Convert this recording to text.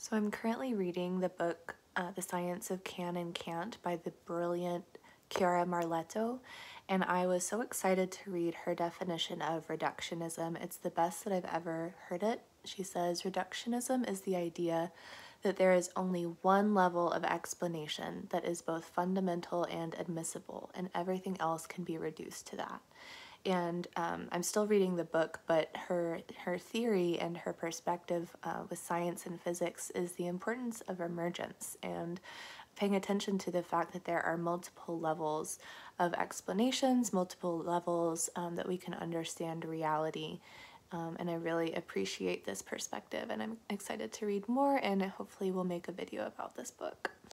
So I'm currently reading the book uh, The Science of Can and Can't by the brilliant Chiara Marletto, and I was so excited to read her definition of reductionism. It's the best that I've ever heard it. She says reductionism is the idea that there is only one level of explanation that is both fundamental and admissible, and everything else can be reduced to that and um, I'm still reading the book, but her her theory and her perspective uh, with science and physics is the importance of emergence and paying attention to the fact that there are multiple levels of explanations, multiple levels um, that we can understand reality. Um, and I really appreciate this perspective, and I'm excited to read more, and hopefully, we'll make a video about this book.